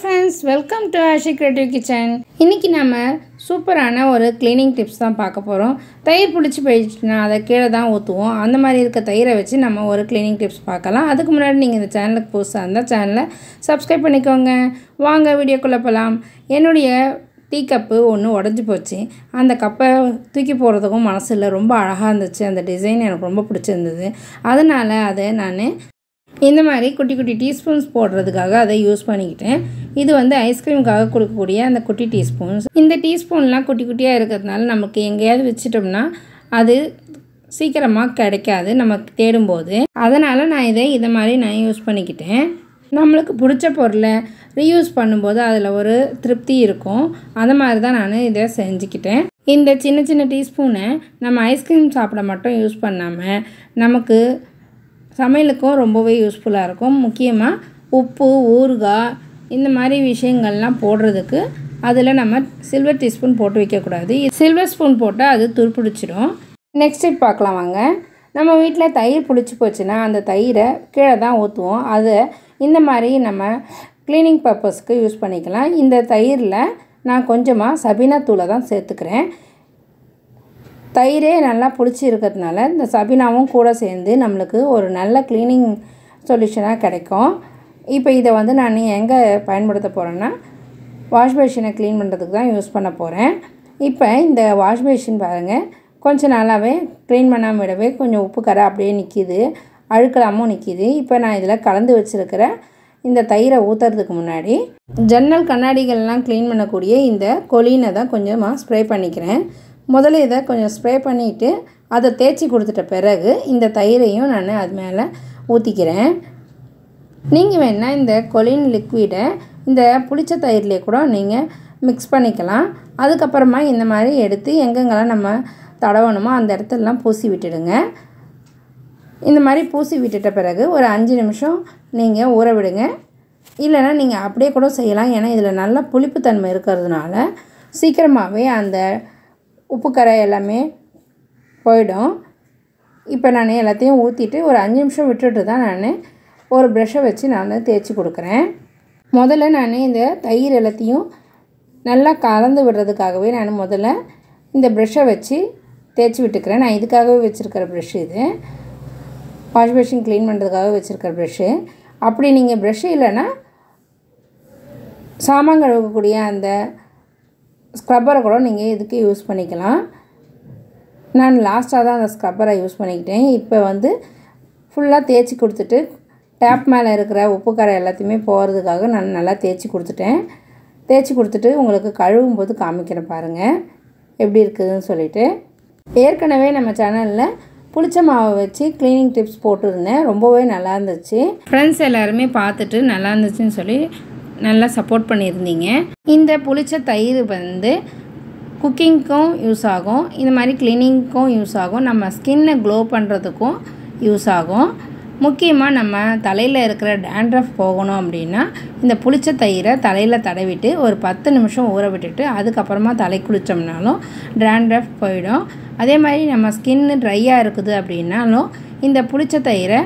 Friends welcome to Aashi creative kitchen இன்றைக்கி நம்ம சூப்பரான ஒரு க்ளீனிங் டிப்ஸ் தான் பார்க்க போகிறோம் தயிர் பிடிச்சி போயிடுச்சுன்னா அதை கீழே தான் ஊற்றுவோம் அந்த மாதிரி இருக்க தயிரை வச்சு நம்ம ஒரு க்ளீனிங் டிப்ஸ் பார்க்கலாம். அதுக்கு முன்னாடி நீங்கள் இந்த சேனலுக்கு புதுசாக இருந்தால் சேனலை சப்ஸ்கிரைப் பண்ணிக்கோங்க. வாங்க வீடியோக்குள்ளே போகலாம் என்னுடைய டீ கப்பு ஒன்று உடஞ்சி போச்சு. அந்த கப்பை தூக்கி போடுறதுக்கும் மனசு இல்லை. ரொம்ப அழகாக இருந்துச்சு. அந்த டிசைன் எனக்கு ரொம்ப பிடிச்சிருந்தது. அதனால் அதை நான் இந்த மாதிரி குட்டி குட்டி டீஸ்பூன்ஸ் போடுறதுக்காக அதை யூஸ் பண்ணிக்கிட்டேன். இது வந்து ஐஸ்கிரீமுக்காக கொடுக்கக்கூடிய அந்த குட்டி டீஸ்பூன்ஸ் இந்த டீஸ்பூன்லாம் குட்டி குட்டியாக இருக்கிறதுனால நமக்கு எங்கேயாவது வச்சிட்டோம்னா அது சீக்கிரமாக கிடைக்காது நமக்கு தேடும்போது. அதனால் நான் இதை இதை மாதிரி நான் யூஸ் பண்ணிக்கிட்டேன். நம்மளுக்கு பிடிச்ச பொருளை ரீயூஸ் பண்ணும்போது அதில் ஒரு திருப்தி இருக்கும். அதை மாதிரி தான் நான் இதை செஞ்சுக்கிட்டேன். இந்த சின்ன சின்ன டீஸ்பூனை நம்ம ஐஸ்கிரீம் சாப்பிட மட்டும் யூஸ் பண்ணாமல் நமக்கு சமையலுக்கும் ரொம்பவே யூஸ்ஃபுல்லாக இருக்கும். முக்கியமாக உப்பு ஊறுகாய் இந்த மாதிரி விஷயங்கள்லாம் போடுறதுக்கு அதில் நம்ம சில்வர் டீஸ்பூன் போட்டு வைக்கக்கூடாது. சில்வர் ஸ்பூன் போட்டால் அது துருப்பிடிச்சிடும் நெக்ஸ்ட் பார்க்கலாம் வாங்க. நம்ம வீட்டில் தயிர் பிடிச்சி போச்சுன்னா அந்த தயிரை கீழே தான் ஊற்றுவோம் அதை இந்த மாதிரி நம்ம க்ளீனிங் பர்பஸ்க்கு யூஸ் பண்ணிக்கலாம். இந்த தயிரில் நான் கொஞ்சமாக சபினா தூளை தான் சேர்த்துக்கிறேன். தயிரே நல்லா புளிச்சு இருக்கிறதுனால இந்த சபினாவும் கூட சேர்ந்து நம்மளுக்கு ஒரு நல்ல க்ளீனிங் சொல்யூஷனாக கிடைக்கும். இப்போ இதை வந்து நான் எங்கே பயன்படுத்த போகிறேன்னா வாஷ் பேஷினை க்ளீன் பண்ணுறதுக்கு தான் யூஸ் பண்ண போகிறேன். இப்போ இந்த வாஷ் பேஷின் பாருங்கள் கொஞ்சம் நாளாகவே க்ளீன் பண்ணாமல் விடவே கொஞ்சம் உப்பு கரை அப்படியே நிற்கிது அழுக்கலாமும் நிற்கிது. இப்போ நான் இதில் கலந்து வச்சுருக்கிற இந்த தயிரை ஊற்றுறதுக்கு முன்னாடி ஜன்னல் கண்ணாடிகள்லாம் க்ளீன் பண்ணக்கூடிய இந்த கொலினை தான் கொஞ்சமாக ஸ்ப்ரே பண்ணிக்கிறேன். முதல்ல இதை கொஞ்சம் ஸ்ப்ரே பண்ணிவிட்டு அதை தேய்ச்சி கொடுத்துட்ட பிறகு இந்த தயிரையும் நான் அது மேலே ஊற்றிக்கிறேன் நீங்கள் வேணால் இந்த கொலின் லிக்விடை இந்த புளிச்ச தயிர்லேயே கூட நீங்கள் மிக்ஸ் பண்ணிக்கலாம். அதுக்கப்புறமா இந்த மாதிரி எடுத்து எங்கெங்கெல்லாம் நம்ம தடவணுமோ அந்த இடத்துலலாம் பூசி விட்டுடுங்க. இந்த மாதிரி பூசி விட்டுட்ட பிறகு ஒரு அஞ்சு நிமிஷம் நீங்கள் ஊற விடுங்க. இல்லைன்னா நீங்கள் அப்படியே கூட செய்யலாம். ஏன்னா இதில் நல்ல புளிப்புத்தன்மை இருக்கிறதுனால சீக்கிரமாகவே அந்த உப்பு கரை எல்லாமே போயிடும். இப்போ நான் எல்லாத்தையும் ஊற்றிட்டு ஒரு அஞ்சு நிமிஷம் விட்டுட்டு தான் நான் ஒரு ப்ரெஷ்ஷை வச்சு நான் தேய்ச்சி கொடுக்குறேன். முதல்ல நான் இந்த தயிர் எல்லாத்தையும் நல்லா கலந்து விடுறதுக்காகவே நான் முதல்ல இந்த ப்ரெஷ்ஷை வச்சு தேய்ச்சி விட்டுக்கிறேன். நான் இதுக்காகவே வச்சுருக்கிற ப்ரெஷ் இது. வாஷ் பேஷின் க்ளீன் பண்ணுறதுக்காக வச்சுருக்கிற ப்ரெஷ்ஷு அப்படி நீங்கள் ப்ரெஷ்ஷு இல்லைன்னா சாமான் கழுவக்கூடிய அந்த ஸ்க்ரப்பரை கூட நீங்கள் இதுக்கு யூஸ் பண்ணிக்கலாம். நான் லாஸ்ட்டாக தான் அந்த ஸ்க்ரப்பரை யூஸ் பண்ணிக்கிட்டேன். இப்போ வந்து ஃபுல்லாக தேய்ச்சி கொடுத்துட்டு டேப் மேலே இருக்கிற உப்பு கரை எல்லாத்தையுமே போகிறதுக்காக நான் நல்லா தேய்ச்சி கொடுத்துட்டேன். தேய்ச்சி கொடுத்துட்டு உங்களுக்கு கழுவும் போது காமிக்கிறேன் பாருங்கள் எப்படி இருக்குதுன்னு சொல்லிட்டு. ஏற்கனவே நம்ம சேனலில் புளிச்ச மாவை வச்சு க்ளீனிங் டிப்ஸ் போட்டிருந்தேன். ரொம்பவே நல்லா இருந்துச்சு. ஃப்ரெண்ட்ஸ் எல்லாருமே பார்த்துட்டு நல்லா இருந்துச்சுன்னு சொல்லி நல்லா சப்போர்ட் பண்ணியிருந்தீங்க. இந்த புளிச்ச தயிர் வந்து குக்கிங்க்கும் யூஸ் ஆகும். இந்த மாதிரி க்ளீனிங்க்கும் யூஸ் ஆகும். நம்ம ஸ்கின்னை க்ளோ பண்ணுறதுக்கும் யூஸ் ஆகும். முக்கியமாக நம்ம தலையில் இருக்கிற டேண்ட்ரஃப் போகணும் அப்படின்னா இந்த புளிச்ச தயிரை தலையில் தடவிட்டு ஒரு பத்து நிமிஷம் ஊற விட்டுட்டு அதுக்கப்புறமா தலை குளித்தோம்னாலும் டேண்ட்ரஃப் போயிடும். அதே மாதிரி நம்ம ஸ்கின்னு ட்ரையாக இருக்குது அப்படின்னாலும் இந்த புளிச்ச தயிரை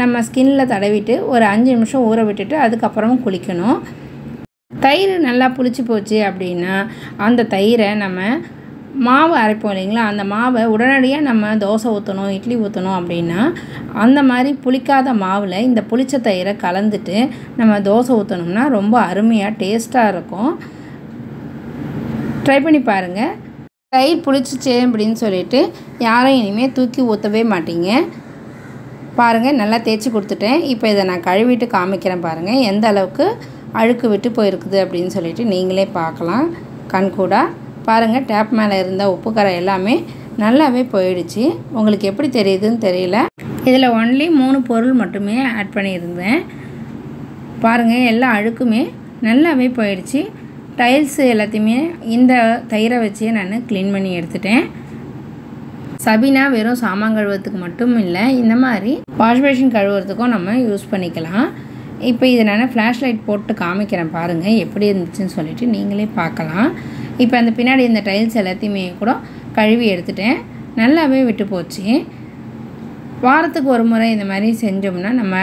நம்ம ஸ்கின்னில் தடவிட்டு ஒரு அஞ்சு நிமிஷம் ஊற விட்டுட்டு அதுக்கப்புறமும் குளிக்கணும். தயிர் நல்லா புளிச்சு போச்சு அப்படின்னா அந்த தயிரை நம்ம மாவு அரைப்போம் இல்லைங்களா? அந்த மாவை உடனடியாக நம்ம தோசை ஊற்றணும் இட்லி ஊற்றணும் அப்படின்னா அந்த மாதிரி புளிக்காத மாவில் இந்த புளிச்ச தயிரை கலந்துட்டு நம்ம தோசை ஊற்றணும்னா ரொம்ப அருமையாக டேஸ்ட்டாக இருக்கும். ட்ரை பண்ணி பாருங்கள் தயிர் புளிச்சிச்சு அப்படின்னு சொல்லிட்டு யாரும் இனிமேல் தூக்கி ஊற்றவே மாட்டீங்க. பாருங்கள் நல்லா தேய்ச்சி கொடுத்துட்டேன். இப்போ இதை நான் கழுவிட்டு காமிக்கிறேன் பாருங்கள் எந்த அளவுக்கு அழுக்கு விட்டு போயிருக்குது அப்படின்னு சொல்லிட்டு நீங்களே பார்க்கலாம். கண்கூடாக பாருங்கள் டேப் மேலே இருந்த உப்பு கரை எல்லாமே நல்லாவே போயிடுச்சு. உங்களுக்கு எப்படி தெரியுதுன்னு தெரியல. இதில் ஒன்லி மூணு பொருள் மட்டுமே ஆட் பண்ணியிருந்தேன். பாருங்கள் எல்லா அழுக்குமே நல்லாவே போயிடுச்சு. டைல்ஸ் எல்லாத்தையுமே இந்த தயிரை வச்சே நான் க்ளீன் பண்ணி எடுத்துட்டேன். சபினா வெறும் சாமான் கழுவுறதுக்கு மட்டும் இல்லை இந்த மாதிரி வாஷ் கழுவுறதுக்கும் நம்ம யூஸ் பண்ணிக்கலாம். இப்போ இதை நான் ஃப்ளாஷ் லைட் போட்டு காமிக்கிறேன் பாருங்கள் எப்படி இருந்துச்சுன்னு சொல்லிட்டு நீங்களே பார்க்கலாம். இப்போ அந்த பின்னாடி இந்த டைல்ஸ் எல்லாத்தையுமே கூட கழுவி எடுத்துட்டேன். நல்லாவே விட்டு போச்சு. வாரத்துக்கு ஒரு முறை இந்த மாதிரி செஞ்சோம்னா நம்ம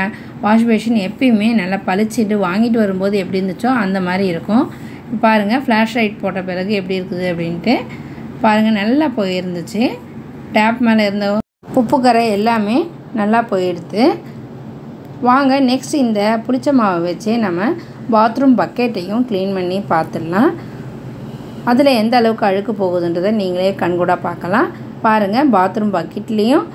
வாஷ் பேஷின் எப்பயுமே நல்லா பளிச்சிட்டு வாங்கிட்டு வரும்போது எப்படி இருந்துச்சோ அந்த மாதிரி இருக்கும். பாருங்கள் ஃப்ளாஷ் லைட் போட்ட பிறகு எப்படி இருக்குது அப்படின்ட்டு. பாருங்கள் நல்லா போயிருந்துச்சு. டேப் மேலே இருந்த உப்பு கரை எல்லாமே நல்லா போயிடுது வாங்க நெக்ஸ்ட் இந்த புளிச்ச மாவை வச்சு நம்ம பாத்ரூம் பக்கெட்டையும் க்ளீன் பண்ணி பார்த்துடலாம். அதில் எந்த அளவுக்கு அழுக்கு போகுதுன்றதை நீங்களே கண்கூடாக பார்க்கலாம். பாருங்கள் பாத்ரூம் பக்கெட்லேயும்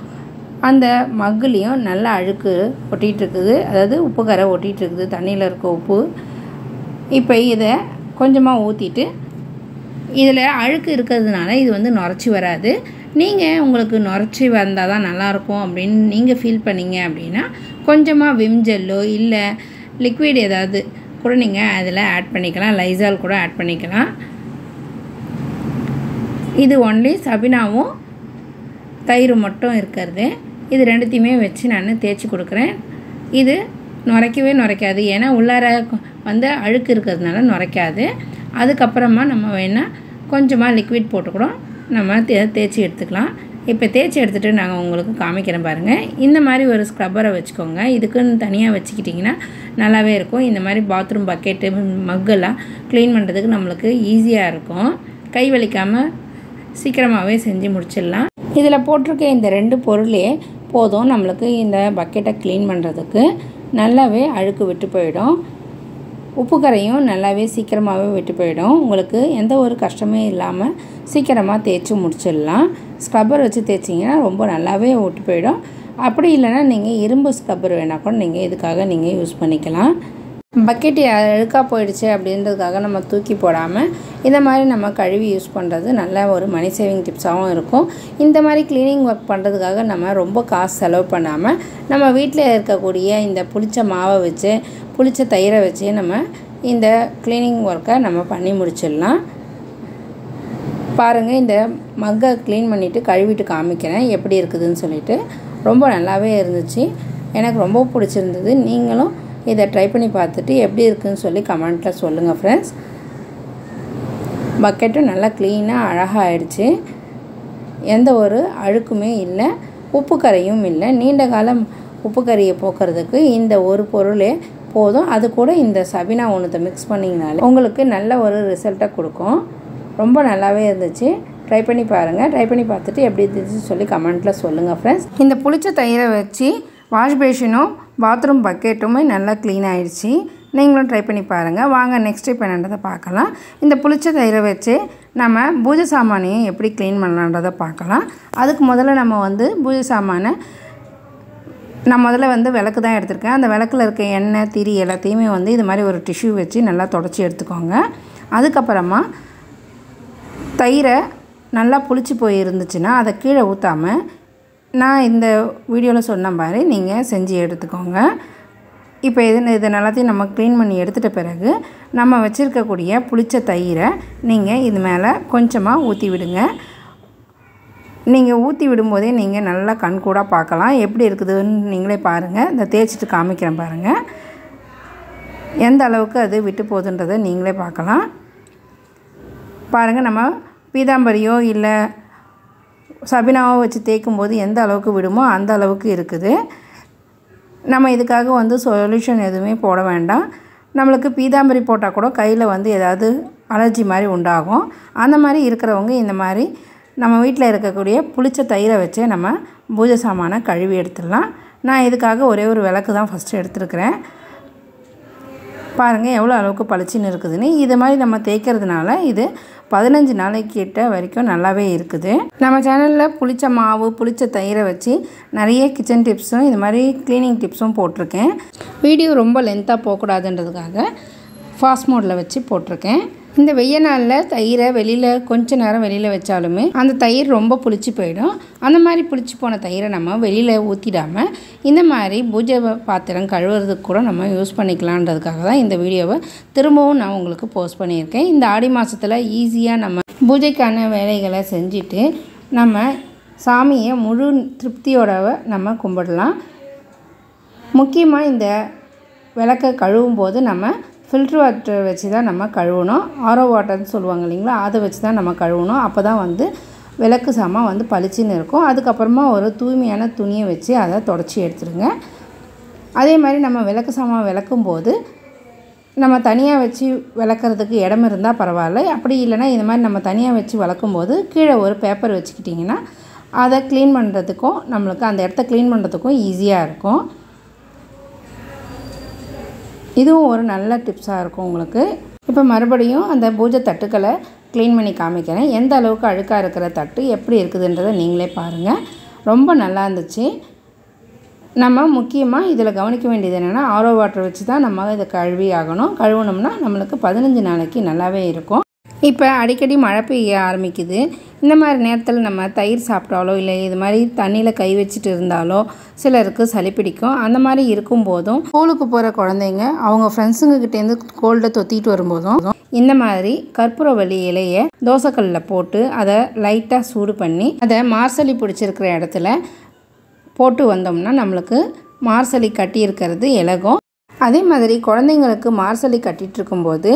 அந்த மக்குலேயும் நல்லா அழுக்கு ஒட்டிகிட்ருக்குது அதாவது உப்பு கரை ஒட்டிகிட்ருக்குது தண்ணியில் இருக்க உப்பு. இப்போ இதை கொஞ்சமாக ஊற்றிட்டு இதில் அழுக்கு இருக்கிறதுனால இது வந்து நுரைச்சி வராது. நீங்கள் உங்களுக்கு நுரைச்சி வந்தால் தான் நல்லாயிருக்கும் அப்படின்னு நீங்கள் ஃபீல் பண்ணீங்க அப்படின்னா கொஞ்சமாக விம் ஜெல்லோ இல்லை லிக்விட் ஏதாவது கூட நீங்கள் அதில் ஆட் பண்ணிக்கலாம். லைசால் கூட ஆட் பண்ணிக்கலாம். இது ஒன்லி சபினாவும் தயிர் மட்டும் இருக்கிறது. இது ரெண்டுத்தையுமே வச்சு நான் தேய்ச்சி கொடுக்குறேன். இது நுரைக்கவே நுரைக்காது. ஏன்னா உள்ளார வந்து அழுக்கு இருக்கிறதுனால நுரைக்காது. அதுக்கப்புறமா நம்ம வேணால் கொஞ்சமாக லிக்விட் போட்டு நம்ம தே தேய்ச்சி எடுத்துக்கலாம். இப்போ தேய்ச்சி எடுத்துகிட்டு நாங்கள் உங்களுக்கு காமிக்கிறேன் பாருங்கள் இந்த மாதிரி ஒரு ஸ்க்ரப்பரை வச்சுக்கோங்க. இதுக்குன்னு தனியாக வச்சுக்கிட்டிங்கன்னா நல்லாவே இருக்கும். இந்த மாதிரி பாத்ரூம் பக்கெட்டு மக்கெல்லாம் க்ளீன் பண்ணுறதுக்கு நம்மளுக்கு ஈஸியாக இருக்கும். கை வலிக்காமல் சீக்கிரமாகவே செஞ்சு முடிச்சிடலாம். இதில் போட்டிருக்க இந்த ரெண்டு பொருளே போதும். நம்மளுக்கு இந்த பக்கெட்டை க்ளீன் பண்ணுறதுக்கு நல்லாவே அழுக்கு விட்டு போயிடும். உப்பு கரையும் நல்லாவே சீக்கிரமாகவே விட்டு போயிடும். உங்களுக்கு எந்த ஒரு கஷ்டமே இல்லாமல் சீக்கிரமாக தேய்ச்சி முடிச்சிடலாம். ஸ்க்ரப்பர் வச்சு தேய்ச்சிங்கன்னா ரொம்ப நல்லாவே விட்டு போயிடும். அப்படி இல்லைன்னா நீங்கள் இரும்பு ஸ்க்ரப்பர் வேணால் கூட நீங்கள் இதுக்காக நீங்கள் யூஸ் பண்ணிக்கலாம். பக்கெட் அழுக்காக போயிடுச்சு அப்படின்றதுக்காக நம்ம தூக்கி போடாமல் இந்த மாதிரி நம்ம கழுவி யூஸ் பண்ணுறது நல்ல ஒரு மணி சேவிங் டிப்ஸாகவும் இருக்கும். இந்த மாதிரி க்ளீனிங் ஒர்க் பண்ணுறதுக்காக நம்ம ரொம்ப காசு செலவு பண்ணாமல் நம்ம வீட்டில் இருக்கக்கூடிய இந்த புளிச்ச மாவை வச்சு புளிச்ச தயிரை வச்சு நம்ம இந்த க்ளீனிங் ஒர்க்கை நம்ம பண்ணி முடிச்சிடலாம். பாருங்கள் இந்த மக்கை க்ளீன் பண்ணிவிட்டு கழுவிட்டு காமிக்கிறேன். எப்படி இருக்குதுன்னு சொல்லிட்டு. ரொம்ப நல்லாவே இருந்துச்சு. எனக்கு ரொம்ப பிடிச்சிருந்தது. நீங்களும் இதை ட்ரை பண்ணி பார்த்துட்டு எப்படி இருக்குதுன்னு சொல்லி கமெண்ட்டில் சொல்லுங்கள் ஃப்ரெண்ட்ஸ் பக்கெட்டும் நல்லா க்ளீனாக அழகாக ஆயிடுச்சு எந்த ஒரு அழுக்குமே இல்லை உப்பு கரையும் இல்லை. நீண்ட காலம் உப்பு கறியை போக்குறதுக்கு இந்த ஒரு பொருளே போதும். அது கூட இந்த சபினா ஒன்றத்தை மிக்ஸ் பண்ணிங்கனாலே உங்களுக்கு நல்ல ஒரு ரிசல்ட்டை கொடுக்கும். ரொம்ப நல்லாவே இருந்துச்சு. ட்ரை பண்ணி பாருங்கள் ட்ரை பண்ணி பார்த்துட்டு எப்படி இருந்துச்சு சொல்லி கமெண்ட்டில் சொல்லுங்கள் ஃப்ரெண்ட்ஸ் இந்த புளிச்ச தயிரை வச்சு வாஷ் பேஷனும் பாத்ரூம் பக்கெட்டுமே நல்லா க்ளீன் ஆகிடுச்சி நீங்களும் ட்ரை பண்ணி பாருங்கள் வாங்க நெக்ஸ்ட் இப்போ என்னன்றதை பார்க்கலாம். இந்த புளிச்ச தயிரை வச்சு நம்ம பூஜை சாமானையும் எப்படி க்ளீன் பண்ணலான்றதை பார்க்கலாம். அதுக்கு முதல்ல நம்ம வந்து பூஜை சாமானை நான் முதல்ல வந்து விளக்கு தான் எடுத்திருக்கேன். அந்த விளக்கில் இருக்க எண்ணெய் திரி எல்லாத்தையுமே வந்து இது மாதிரி ஒரு டிஷ்யூ வச்சு நல்லா தொடச்சி எடுத்துக்கோங்க. அதுக்கப்புறமா தயிரை நல்லா புளிச்சு போய் இருந்துச்சுன்னா அதை கீழே ஊற்றாமல் நான் இந்த வீடியோவில் சொன்ன மாதிரி நீங்கள் செஞ்சு எடுத்துக்கோங்க. இப்போ இது இது எல்லாத்தையும் நம்ம க்ளீன் பண்ணி எடுத்துகிட்ட பிறகு நம்ம வச்சுருக்கக்கூடிய புளிச்ச தயிரை நீங்கள் இது மேலே கொஞ்சமாக ஊற்றி விடுங்க. நீங்கள் ஊற்றி விடும்போதே நீங்கள் நல்லா கண்கூடாக பார்க்கலாம். எப்படி இருக்குதுன்னு நீங்களே பாருங்கள் இந்த தேய்ச்சிட்டு காமிக்கிறேன் பாருங்கள் எந்த அளவுக்கு அது விட்டு போகுதுன்றதை நீங்களே பார்க்கலாம். பாருங்கள் நம்ம பீதாம்பரியோ இல்லை சபினாவை வச்சு தேய்க்கும் போது எந்த அளவுக்கு விடுமோ அந்த அளவுக்கு இருக்குது. நம்ம இதுக்காக வந்து சொல்யூஷன் எதுவுமே போட வேண்டாம். நம்மளுக்கு பீதாம்பரி போட்டால் கூட கையில் வந்து ஏதாவது அலர்ஜி மாதிரி உண்டாகும். அந்த மாதிரி இருக்கிறவங்க இந்த மாதிரி நம்ம வீட்டில் இருக்கக்கூடிய புளிச்ச தயிரை வச்சே நம்ம பூஜை சாமானை கழுவி எடுத்துடலாம். நான் இதுக்காக ஒரே ஒரு விளக்கு தான் ஃபஸ்ட்டு எடுத்துருக்கிறேன். பாருங்கள் எவ்வளோ அளவுக்கு பளிச்சின்னு இருக்குதுன்னு. இது மாதிரி நம்ம தேய்க்கிறதுனால இது பதினஞ்சு நாளைக்கிட்ட வரைக்கும் நல்லாவே இருக்குது. நம்ம சேனலில் புளிச்ச மாவு புளிச்ச தயிரை வச்சு நிறைய கிச்சன் டிப்ஸும் இது மாதிரி க்ளீனிங் டிப்ஸும் போட்டிருக்கேன். வீடியோ ரொம்ப லென்த்தாக போகக்கூடாதுன்றதுக்காக ஃபாஸ்ட் மோடில் வச்சு போட்டிருக்கேன். இந்த வெய்ய நாளில் தயிரை வெளியில் கொஞ்ச நேரம் வெளியில் வச்சாலுமே அந்த தயிர் ரொம்ப புளிச்சு போயிடும். அந்த மாதிரி புளிச்சு போன தயிரை நம்ம வெளியில் ஊற்றிடாமல் இந்த மாதிரி பூஜை பாத்திரம் கழுவுறதுக்கு கூட நம்ம யூஸ் பண்ணிக்கலான்றதுக்காக தான் இந்த வீடியோவை திரும்பவும் நான் உங்களுக்கு போஸ்ட் பண்ணியிருக்கேன். இந்த ஆடி மாதத்தில் ஈஸியாக நம்ம பூஜைக்கான வேலைகளை செஞ்சுட்டு நம்ம சாமியை முழு திருப்தியோட நம்ம கும்பிடலாம். முக்கியமாக இந்த விளக்கை கழுவும் போது நம்ம ஃபில்ட்ரு வாட்டர் வச்சு தான் நம்ம கழுவணும். ஆரோ வாட்டர்னு சொல்லுவாங்க இல்லைங்களா? அதை வச்சு தான் நம்ம கழுவணும். அப்போ தான் வந்து விளக்கு சாமான் வந்து பளிச்சுன்னு இருக்கும். அதுக்கப்புறமா ஒரு தூய்மையான துணியை வச்சு அதை தொடச்சி எடுத்துருங்க. அதே மாதிரி நம்ம விளக்கு சாமான் விளக்கும்போது நம்ம தனியாக வச்சு விளக்குறதுக்கு இடம் இருந்தால் பரவாயில்ல. அப்படி இல்லைன்னா இந்த மாதிரி நம்ம தனியாக வச்சு வளர்க்கும்போது கீழே ஒரு பேப்பர் வச்சுக்கிட்டிங்கன்னா அதை க்ளீன் பண்ணுறதுக்கும் நம்மளுக்கு அந்த இடத்த க்ளீன் பண்ணுறதுக்கும் ஈஸியாக இருக்கும். இதுவும் ஒரு நல்ல டிப்ஸாக இருக்கும் உங்களுக்கு. இப்போ மறுபடியும் அந்த பூஜை தட்டுக்களை க்ளீன் பண்ணி காமிக்கிறேன். எந்த அளவுக்கு அழுக்காக இருக்கிற தட்டு எப்படி இருக்குதுன்றதை நீங்களே பாருங்கள் ரொம்ப நல்லா இருந்துச்சு. நம்ம முக்கியமாக இதில் கவனிக்க வேண்டியது என்னென்னா ஆரோ வாட்டர் வச்சு தான் நம்ம இதை கழுவி ஆகணும். கழுவுனோம்னா நம்மளுக்கு பதினஞ்சு நாளைக்கு நல்லாவே இருக்கும். இப்போ அடிக்கடி மழை பெய்ய ஆரம்பிக்குது. இந்த மாதிரி நேரத்தில் நம்ம தயிர் சாப்பிட்டாலோ இல்லை இது மாதிரி தண்ணியில் கை வச்சுட்டு இருந்தாலோ சிலருக்கு சளி பிடிக்கும். அந்த மாதிரி இருக்கும்போதும் ஸ்கூலுக்கு போகிற குழந்தைங்க அவங்க ஃப்ரெண்ட்ஸுங்க கிட்டேருந்து கோல்டை தொத்திட்டு வரும்போதும் இந்த மாதிரி கற்பூரவள்ளி இலையை தோசைக்கல்லில் போட்டு அதை லைட்டாக சூடு பண்ணி அதை மார்சலி பிடிச்சிருக்கிற இடத்துல போட்டு வந்தோம்னா நம்மளுக்கு மார்சலி கட்டி இருக்கிறது இலகும். அதே மாதிரி குழந்தைங்களுக்கு மார்சலி கட்டிகிட்டு இருக்கும்போது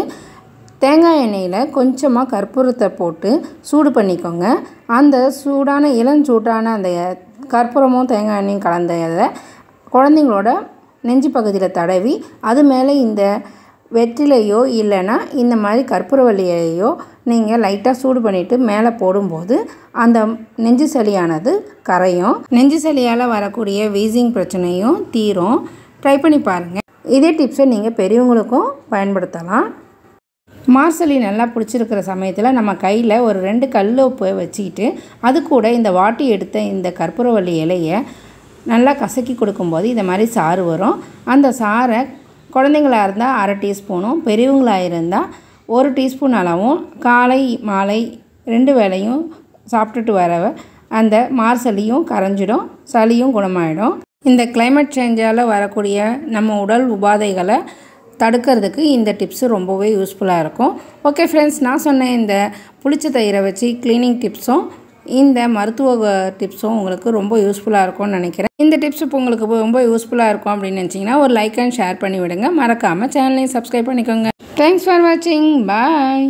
தேங்காய் எண்ணெயில் கொஞ்சமாக கற்பூரத்தை போட்டு சூடு பண்ணிக்கோங்க. அந்த சூடான இளஞ்சூட்டான அந்த கற்பூரமும் தேங்காய் எண்ணெயும் கலந்த இதை குழந்தைங்களோட நெஞ்சு பகுதியில் தடவி அது மேலே இந்த வெற்றிலையோ இல்லைன்னா இந்த மாதிரி கற்பூரவள்ளியையோ நீங்கள் லைட்டாக சூடு பண்ணிவிட்டு மேலே போடும்போது அந்த நெஞ்சு சளியானது கரையும். நெஞ்சு சளியால் வரக்கூடிய வீசிங் பிரச்சனையும் தீரும். ட்ரை பண்ணி பாருங்கள் இதே டிப்ஸை நீங்கள் பெரியவங்களுக்கும் பயன்படுத்தலாம். மார்சலி நல்லா பிடிச்சிருக்கிற சமயத்தில் நம்ம கையில் ஒரு ரெண்டு கல் உப்பு வச்சுக்கிட்டு அது கூட இந்த வாட்டி எடுத்த இந்த கற்பூரவள்ளி இலையை நல்லா கசக்கி கொடுக்கும்போது இந்த மாதிரி சாறு வரும். அந்த சாறை குழந்தைங்களாக இருந்தால் அரை டீஸ்பூனும் பெரியவங்களாக இருந்தால் ஒரு டீஸ்பூன் அளவும் காலை மாலை ரெண்டு வேளையும் சாப்பிட்டுட்டு வர அந்த மார்சலியும் கரைஞ்சிடும் சளியும் குணமாயிடும். இந்த கிளைமேட் சேஞ்சால் வரக்கூடிய நம்ம உடல் உபாதைகளை தடுக்கிறதுக்கு இந்த டிப்ஸு ரொம்பவே யூஸ்ஃபுல்லாக இருக்கும். ஓகே ஃப்ரெண்ட்ஸ் நான் சொன்ன இந்த புளிச்ச தயிரை வச்சு க்ளீனிங் டிப்ஸும் இந்த மருத்துவ டிப்ஸும் உங்களுக்கு ரொம்ப யூஸ்ஃபுல்லாக இருக்கும்னு நினைக்கிறேன். இந்த டிப்ஸ் இப்போ உங்களுக்கு ரொம்ப யூஸ்ஃபுல்லாக இருக்கும் அப்படின்னு நினச்சிங்கன்னா ஒரு லைக் அண்ட் ஷேர் பண்ணி விடுங்க. மறக்காமல் சேனலையும் சப்ஸ்கிரைப் பண்ணிக்கோங்க. தேங்க்ஸ் ஃபார் வாட்சிங் பாய்